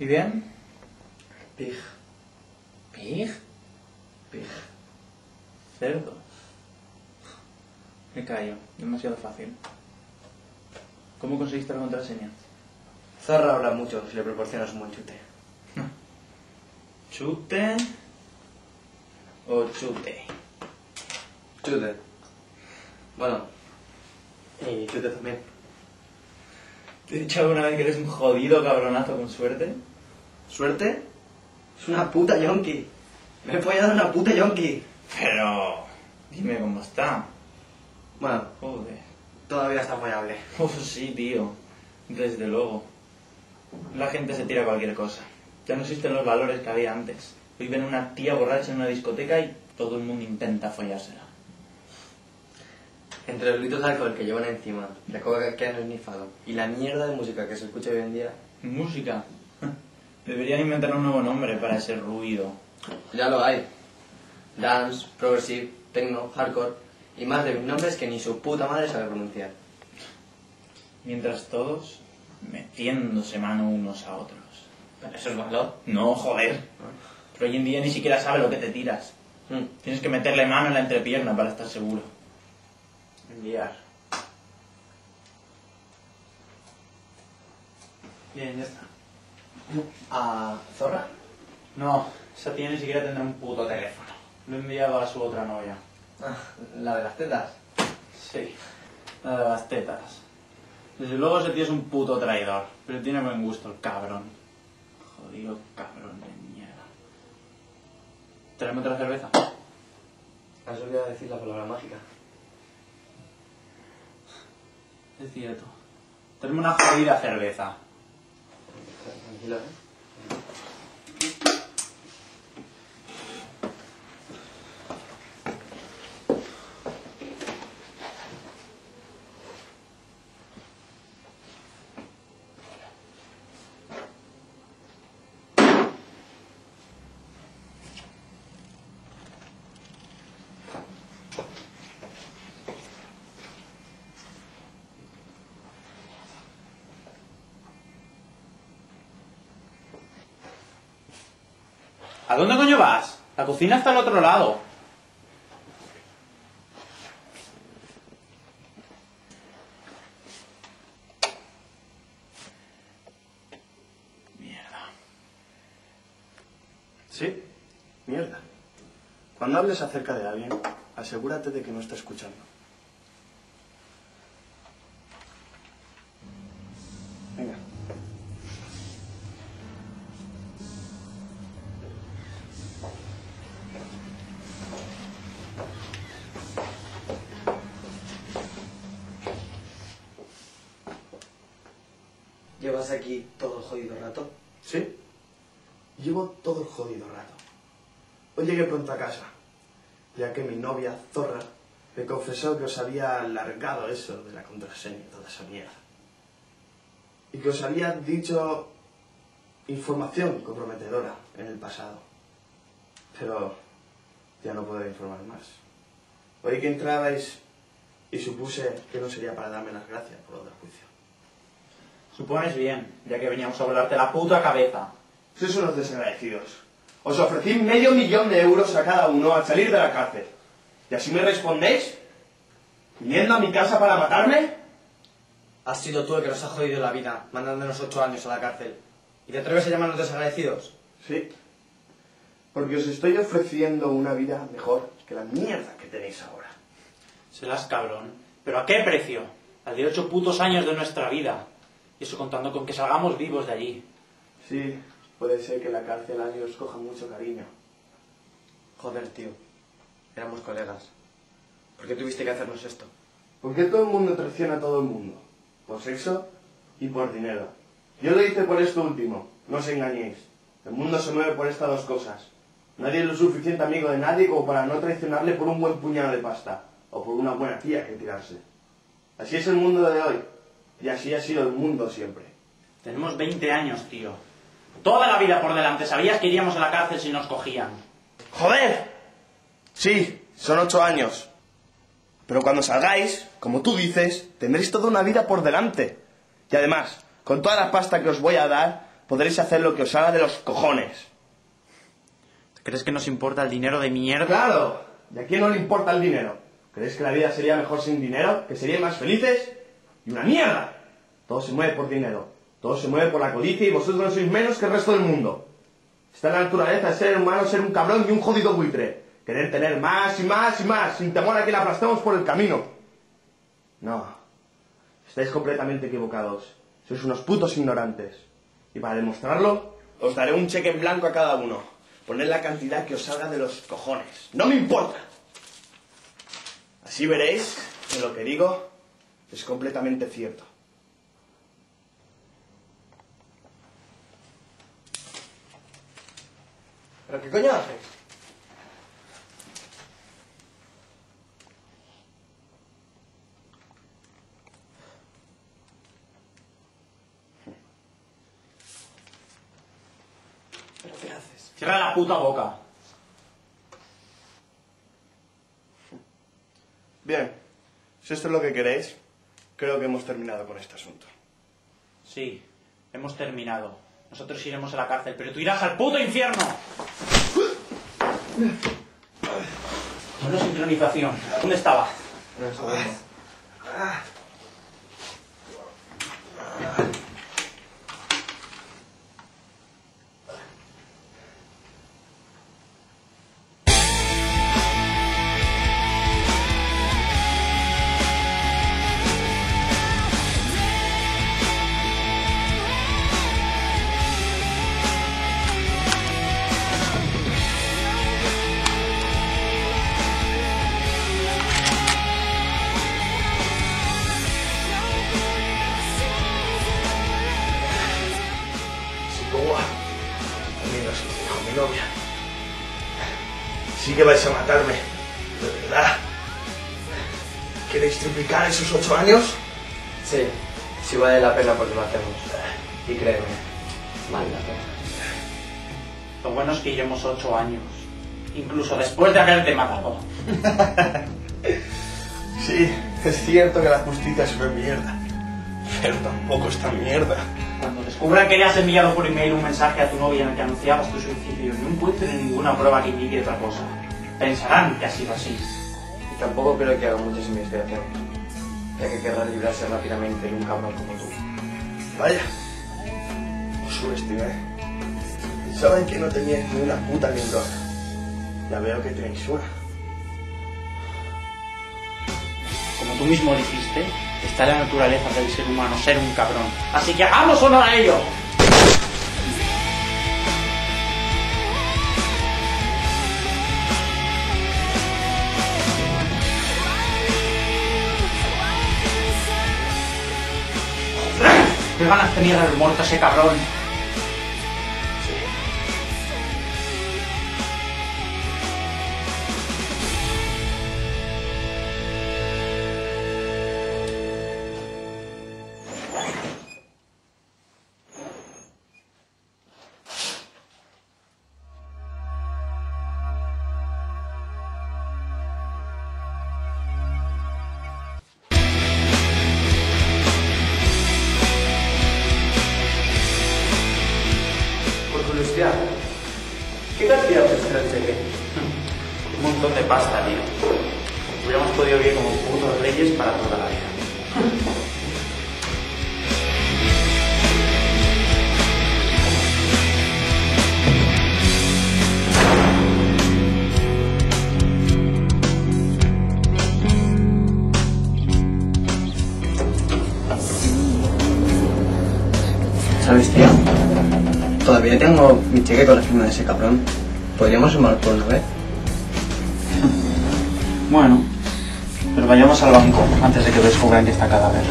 ¿Y bien? Pig. ¿Pig? Pig. Cerdo. Me callo, demasiado fácil. ¿Cómo conseguiste la contraseña? Zorra habla mucho si le proporcionas un buen chute. ¿Chute o chute? Chute. Bueno. Y chute también. ¿Te he dicho alguna vez que eres un jodido cabronazo con suerte? ¿Suerte? Es una puta yonki. Me he follado una puta yonki. Pero... Dime cómo está. Bueno, Joder. todavía está follable. Uf, sí, tío. Desde luego. La gente se tira cualquier cosa. Ya no existen los valores que había antes. Hoy ven una tía borracha en una discoteca y todo el mundo intenta follársela. Entre los litros de alcohol que llevan encima, la coca que han esnifado y la mierda de música que se escucha hoy en día, Música. Deberían inventar un nuevo nombre para ese ruido. ya lo hay. Dance, progressive, techno, hardcore y más de mil nombres que ni su puta madre sabe pronunciar. Mientras todos metiéndose mano unos a otros. Pero eso es valor. No, joder. Pero hoy en día ni siquiera sabe lo que te tiras. Mm. Tienes que meterle mano en la entrepierna para estar seguro. Enviar. Bien, ya está. ¿A Zorra? No, esa tía ni siquiera tendrá un puto teléfono. Lo he enviado a su otra novia. Ah, la de las tetas. Sí, la de las tetas. Desde luego ese tío es un puto traidor, pero tiene buen gusto el cabrón. Jodido cabrón de mierda. ¿Traeme otra cerveza? Has olvidado decir la palabra mágica. Es cierto. Tráeme una jodida cerveza. महिला है। ¿A dónde coño vas? La cocina está al otro lado. Mierda. Sí, mierda. Cuando hables acerca de alguien, asegúrate de que no está escuchando. ¿Llevas aquí todo el jodido rato? ¿Sí? Llevo todo el jodido rato. Hoy llegué pronto a casa, ya que mi novia, Zorra, me confesó que os había largado eso de la contraseña toda esa mierda. Y que os había dicho información comprometedora en el pasado. Pero ya no puedo informar más. Oí que entrabais y supuse que no sería para darme las gracias por lo del juicio. Supones bien, ya que veníamos a volarte la puta cabeza. Sois unos desagradecidos. Os ofrecí medio millón de euros a cada uno al salir de la cárcel. ¿Y así me respondéis? ¿Viniendo a mi casa para matarme? Has sido tú el que nos ha jodido la vida, mandándonos ocho años a la cárcel. ¿Y te atreves a llamarnos desagradecidos? Sí. Porque os estoy ofreciendo una vida mejor que la mierda que tenéis ahora. Serás cabrón. ¿Pero a qué precio? Al de ocho putos años de nuestra vida. Y eso contando con que salgamos vivos de allí. Sí, puede ser que la cárcel a mí os coja mucho cariño. Joder, tío. Éramos colegas. ¿Por qué tuviste que hacernos esto? ¿Por qué todo el mundo traiciona a todo el mundo? Por sexo y por dinero. Yo lo hice por esto último, no os engañéis. El mundo se mueve por estas dos cosas. Nadie es lo suficiente amigo de nadie como para no traicionarle por un buen puñado de pasta o por una buena tía que tirarse. Así es el mundo de hoy y así ha sido el mundo siempre. Tenemos 20 años, tío. Toda la vida por delante. Sabías que iríamos a la cárcel si nos cogían. ¡Joder! Sí, son ocho años. Pero cuando salgáis, como tú dices, tendréis toda una vida por delante. Y además, con toda la pasta que os voy a dar, podréis hacer lo que os haga de los cojones. ¿Crees que nos importa el dinero de mierda? Claro, ¿y a quién no le importa el dinero? ¿Creéis que la vida sería mejor sin dinero? ¿Que seríais más felices? ¡Y una mierda! Todo se mueve por dinero, todo se mueve por la codicia y vosotros no sois menos que el resto del mundo. Está en la naturaleza de ser humano ser un cabrón y un jodido buitre. Querer tener más y más y más, sin temor a que le aplastemos por el camino. No, estáis completamente equivocados. Sois unos putos ignorantes. Y para demostrarlo, os daré un cheque en blanco a cada uno. Poned la cantidad que os salga de los cojones. ¡No me importa! Así veréis que lo que digo es completamente cierto. ¿Pero qué coño haces? ¿Pero qué haces? Cierra la puta boca. Bien, si esto es lo que queréis, creo que hemos terminado con este asunto. Sí, hemos terminado. Nosotros iremos a la cárcel, pero tú irás al puto infierno. Bueno, sincronización. ¿Dónde estaba? Un Sí que vais a matarme, de verdad. ¿Queréis triplicar esos ocho años? Sí, sí vale la pena porque lo hacemos. Y créeme, vale la pena. Lo bueno es que iremos ocho años. Incluso después de haberte matado. Sí, es cierto que la justicia es una mierda. Pero tampoco es tan mierda. Cuando descubran que le has enviado por email un mensaje a tu novia en el que anunciabas tu suicidio y no encuentren ninguna prueba que indique otra cosa, pensarán que ha sido así. Y tampoco creo que haga muchas investigaciones, ya que querrá librarse rápidamente de un cabrón como tú. Vaya, os subestimé. Pensaban que no teníais ni una puta neurona. Ya veo que tenéis una. Como tú mismo dijiste, está la naturaleza del ser humano ser un cabrón. Así que hagamos honor a ello. ¿Qué ganas tenía de haber muerto ese cabrón? Curiosidad, ¿qué cantidad ofrecerá el cheque? Un montón de pasta, tío. Hubiéramos podido vivir como putos reyes para toda la vida. Todavía tengo mi cheque con la firma de ese cabrón. ¿Podríamos sumar por una vez? Bueno, pero vayamos al banco antes de que descubran que está cadáver.